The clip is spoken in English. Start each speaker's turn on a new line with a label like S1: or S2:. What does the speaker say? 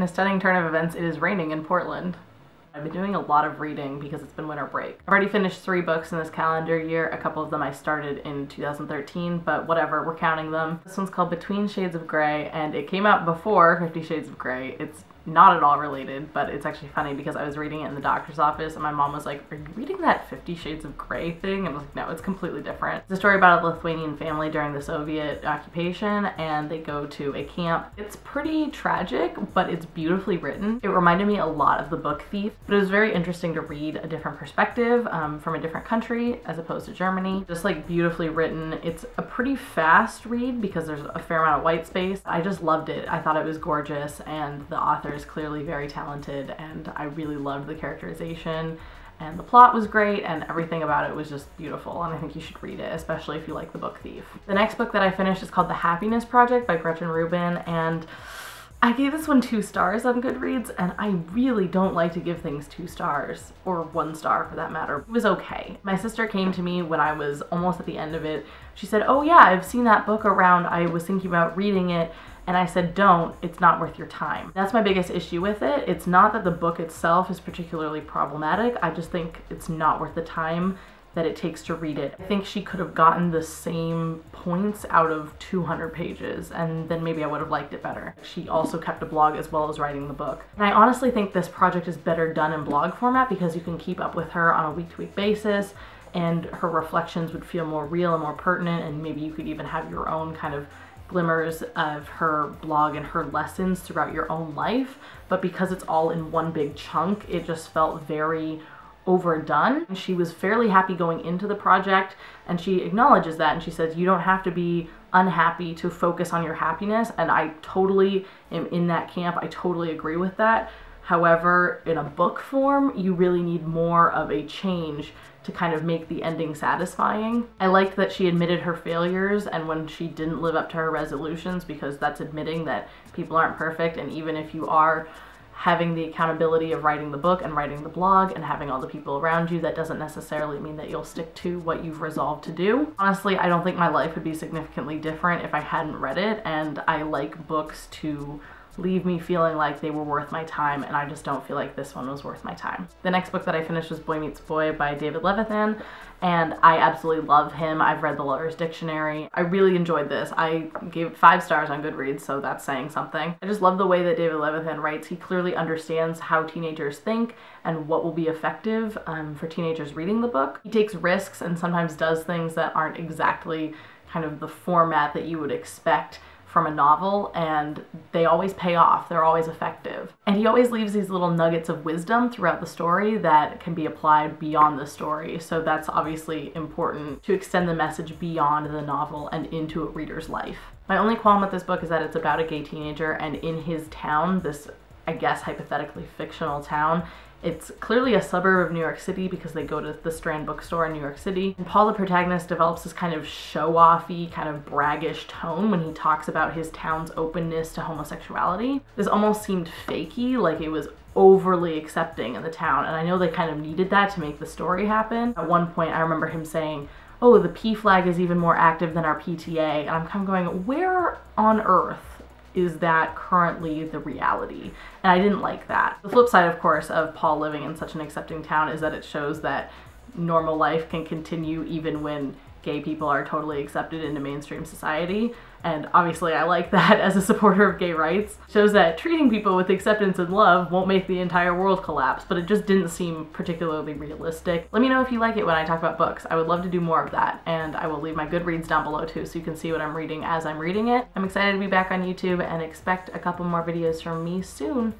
S1: In a stunning turn of events, it is raining in Portland. I've been doing a lot of reading because it's been winter break. I've already finished three books in this calendar year. A couple of them I started in 2013, but whatever, we're counting them. This one's called Between Shades of Gray, and it came out before Fifty Shades of Grey. It's not at all related, but it's actually funny because I was reading it in the doctor's office and my mom was like, Are you reading that Fifty Shades of Grey thing? And I was like, No, it's completely different. It's a story about a Lithuanian family during the Soviet occupation and they go to a camp. It's pretty tragic, but it's beautifully written. It reminded me a lot of the book Thief, but it was very interesting to read a different perspective um, from a different country as opposed to Germany. Just like beautifully written. It's a pretty fast read because there's a fair amount of white space. I just loved it. I thought it was gorgeous and the author is clearly very talented, and I really loved the characterization. And the plot was great, and everything about it was just beautiful, and I think you should read it, especially if you like the book Thief. The next book that I finished is called The Happiness Project by Gretchen Rubin, and I gave this one two stars on Goodreads, and I really don't like to give things two stars, or one star for that matter. It was okay. My sister came to me when I was almost at the end of it. She said, Oh, yeah, I've seen that book around. I was thinking about reading it. And I said, don't, it's not worth your time. That's my biggest issue with it. It's not that the book itself is particularly problematic, I just think it's not worth the time that it takes to read it. I think she could have gotten the same points out of 200 pages and then maybe I would have liked it better. She also kept a blog as well as writing the book. And I honestly think this project is better done in blog format because you can keep up with her on a week to week basis and her reflections would feel more real and more pertinent and maybe you could even have your own kind of glimmers of her blog and her lessons throughout your own life, but because it's all in one big chunk, it just felt very overdone. She was fairly happy going into the project and she acknowledges that and she says you don't have to be unhappy to focus on your happiness and I totally am in that camp. I totally agree with that. However, in a book form, you really need more of a change to kind of make the ending satisfying. I liked that she admitted her failures and when she didn't live up to her resolutions because that's admitting that people aren't perfect and even if you are having the accountability of writing the book and writing the blog and having all the people around you, that doesn't necessarily mean that you'll stick to what you've resolved to do. Honestly, I don't think my life would be significantly different if I hadn't read it, and I like books to leave me feeling like they were worth my time, and I just don't feel like this one was worth my time. The next book that I finished was Boy Meets Boy by David Levithan, and I absolutely love him. I've read The Lover's Dictionary. I really enjoyed this. I gave it five stars on Goodreads, so that's saying something. I just love the way that David Levithan writes. He clearly understands how teenagers think and what will be effective um, for teenagers reading the book. He takes risks and sometimes does things that aren't exactly kind of the format that you would expect from a novel and they always pay off. They're always effective. And he always leaves these little nuggets of wisdom throughout the story that can be applied beyond the story. So that's obviously important to extend the message beyond the novel and into a reader's life. My only qualm with this book is that it's about a gay teenager and in his town, this I guess hypothetically fictional town, it's clearly a suburb of New York City because they go to the Strand bookstore in New York City. And Paul, the protagonist, develops this kind of show offy, kind of braggish tone when he talks about his town's openness to homosexuality. This almost seemed fakey, like it was overly accepting in the town. And I know they kind of needed that to make the story happen. At one point, I remember him saying, Oh, the PFLAG is even more active than our PTA. And I'm kind of going, Where on earth is that currently the reality? And I didn't like that. The flip side, of course, of Paul living in such an accepting town is that it shows that normal life can continue even when gay people are totally accepted into mainstream society. And obviously, I like that as a supporter of gay rights. Shows that treating people with acceptance and love won't make the entire world collapse, but it just didn't seem particularly realistic. Let me know if you like it when I talk about books. I would love to do more of that, and I will leave my Goodreads down below too so you can see what I'm reading as I'm reading it. I'm excited to be back on YouTube and expect a couple more videos from me soon.